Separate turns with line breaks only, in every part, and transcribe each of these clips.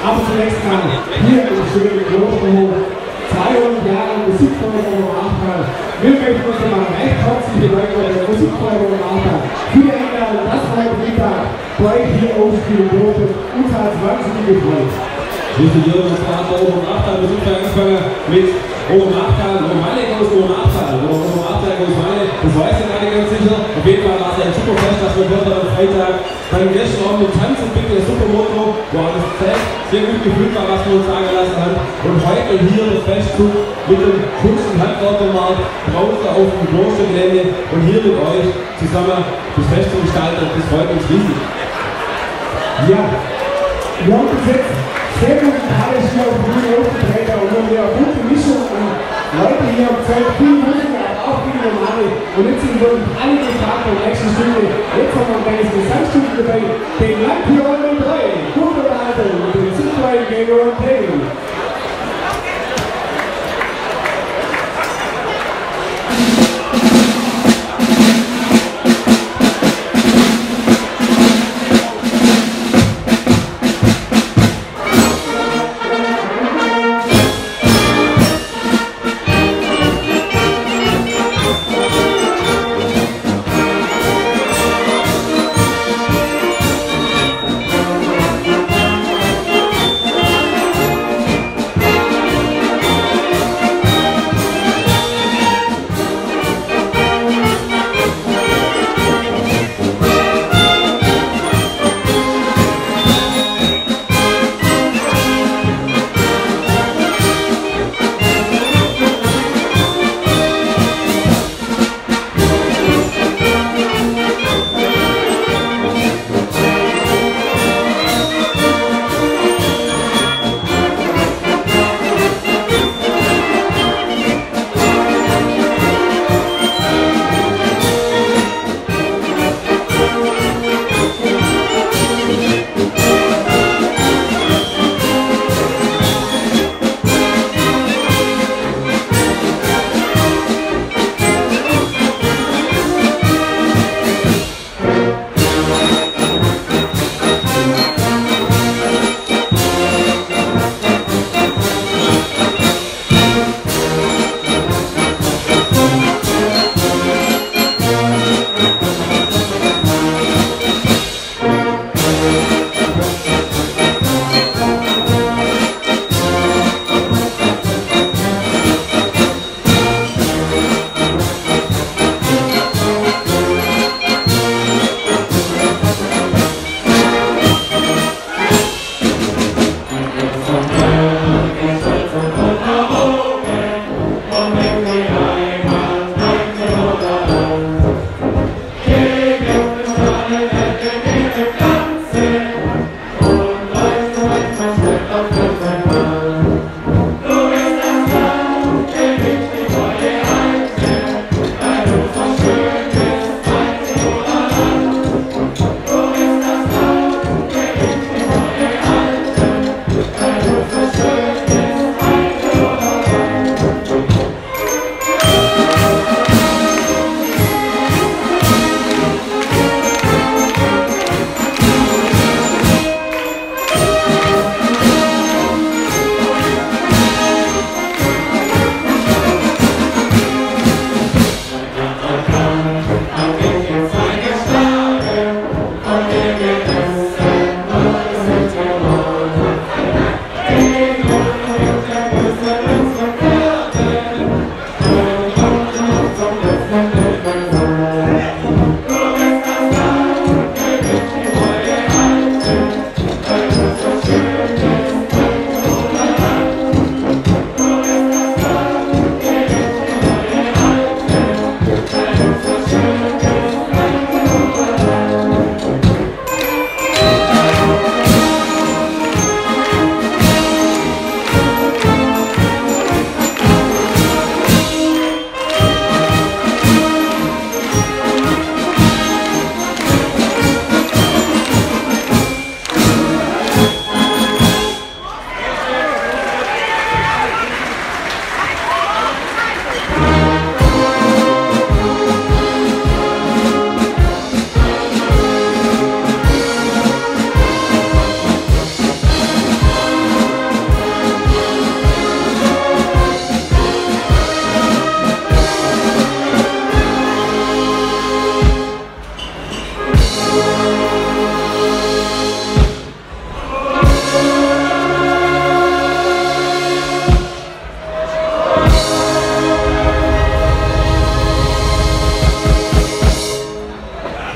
Aber zunächst mal hier im schönen Klosterhof. 200 Jahre Musikförderung im Ahrtal. Wir möchten uns einmal recht herzlich bedanken bei das euch hier aufspielen durfte. Uns hat es wahnsinnig gefreut.
Richtig, hier unser Vater Oben Achtal, Musikvereinsfeuer mit Oben Achtal, Romanik aus Oben Achtal. Oben Achtal aus Meine, das weiß ich gar nicht ganz sicher. Auf jeden Fall war es ein super Fest, das wir dort am Freitag beim Gästeabend mit Tanz und Bitte Supermoto, wo alles Fest sehr gut gefühlt war, was wir uns sagen lassen haben. Und heute hier das Festzug mit dem Kunst- und Handwerkermarkt draußen auf dem Klostergelände und hier mit euch zusammen das Fest zu gestalten. Das freut uns riesig.
Ja, wir haben bis jetzt sehr musikalisch hier auf der Bühne aufgetreten und haben ja gute Mischung an Leute hier am Feld, viel Musiker, auch viele Normale. Und jetzt sind wirklich alle gefragt debate, they like the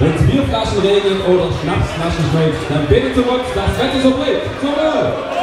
Met wielkaas in de regen, oh dat dan
naast
ons mee. Naar binnen terug, dat vet is op leeg. Tot wel!